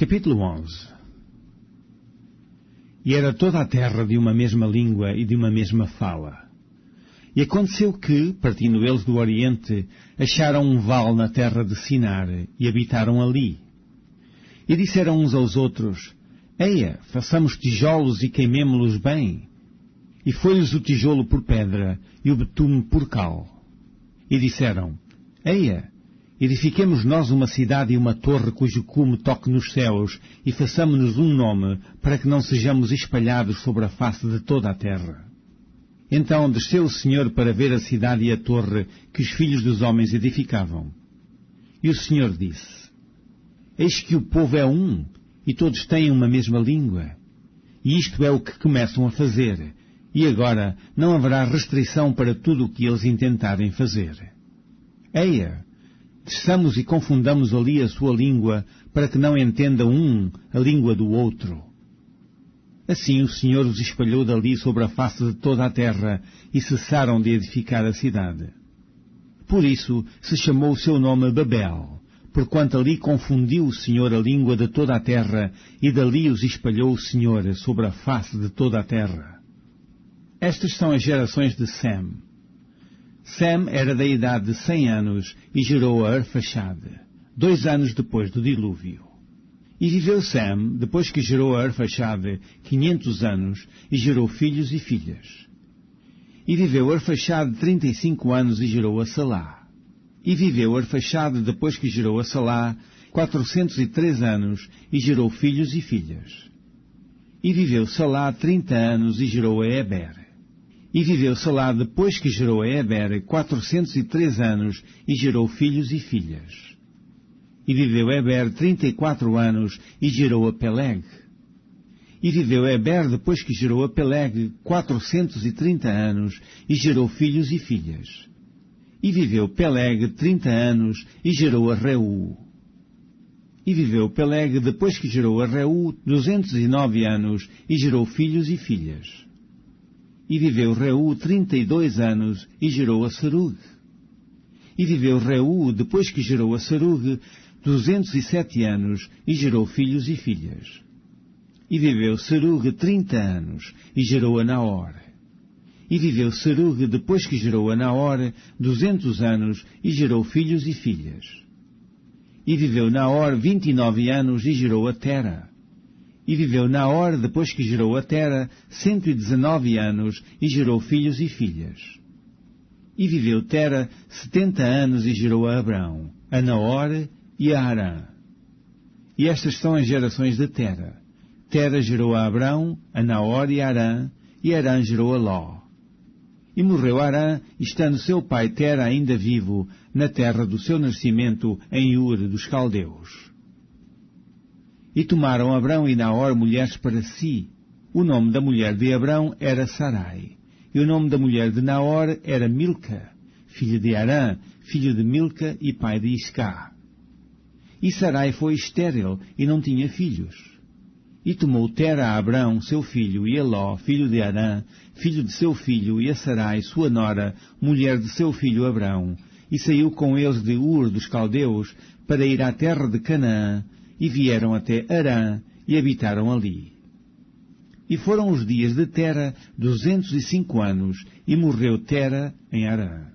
Capítulo 11 E era toda a terra de uma mesma língua e de uma mesma fala. E aconteceu que, partindo eles do Oriente, acharam um vale na terra de Sinar e habitaram ali. E disseram uns aos outros, Eia, façamos tijolos e queimemo-los bem. E foi-lhes o tijolo por pedra e o betume por cal. E disseram, Eia, edifiquemos nós uma cidade e uma torre cujo cume toque nos céus e façamos-nos um nome para que não sejamos espalhados sobre a face de toda a terra. Então desceu o Senhor para ver a cidade e a torre que os filhos dos homens edificavam. E o Senhor disse, Eis que o povo é um, e todos têm uma mesma língua. E isto é o que começam a fazer, e agora não haverá restrição para tudo o que eles intentarem fazer. Eia, desçamos e confundamos ali a sua língua, para que não entenda um a língua do outro. Assim o Senhor os espalhou dali sobre a face de toda a terra, e cessaram de edificar a cidade. Por isso se chamou o seu nome Babel, porquanto ali confundiu o Senhor a língua de toda a terra, e dali os espalhou o Senhor sobre a face de toda a terra. Estas são as gerações de Sem. Sem era da idade de cem anos e gerou a Arfaxade, dois anos depois do dilúvio. E viveu Sem, depois que gerou a Arfaxade, quinhentos anos, e gerou filhos e filhas. E viveu e cinco anos e gerou a Salá. E viveu Arfaxade, depois que gerou a Salá, quatrocentos e três anos, e gerou filhos e filhas. E viveu Salá trinta anos e gerou a Eber. E viveu Salá depois que gerou a Eber quatrocentos e três anos e gerou filhos e filhas. E viveu Eber trinta e quatro anos e gerou a Peleg. E viveu Eber depois que gerou a Peleg quatrocentos e trinta anos e gerou filhos e filhas. E viveu Peleg trinta anos e gerou a Reu. E viveu Peleg depois que gerou a Reu duzentos e nove anos e gerou filhos e filhas. E viveu Reu trinta e dois anos e gerou a Serug. E viveu Reu, depois que gerou a Serug, duzentos e sete anos e gerou filhos e filhas. E viveu Serug trinta anos e gerou a Naor. E viveu Serug, depois que gerou a Naor, duzentos anos e gerou filhos e filhas. E viveu Naor vinte e nove anos e gerou a Tera. E viveu Naor, depois que gerou a Tera, cento e dezenove anos, e gerou filhos e filhas. E viveu Tera setenta anos e gerou a Abrão, a Naor e a Arã. E estas são as gerações de Tera. Tera gerou a Abrão, a Naor e a Arã, e Arã gerou a Ló. E morreu Arã, estando seu pai Tera ainda vivo, na terra do seu nascimento, em Ur dos Caldeus. E tomaram Abrão e Naor mulheres para si. O nome da mulher de Abrão era Sarai. E o nome da mulher de Naor era Milca, filho de Arã, filho de Milca e pai de Isca. E Sarai foi estéril e não tinha filhos. E tomou Tera a Abrão, seu filho, e a Ló, filho de Arã, filho de seu filho, e a Sarai, sua nora, mulher de seu filho Abrão, e saiu com eles de Ur dos Caldeus, para ir à terra de Canaã, e vieram até Arã e habitaram ali. E foram os dias de Tera duzentos e cinco anos, e morreu Tera em Arã.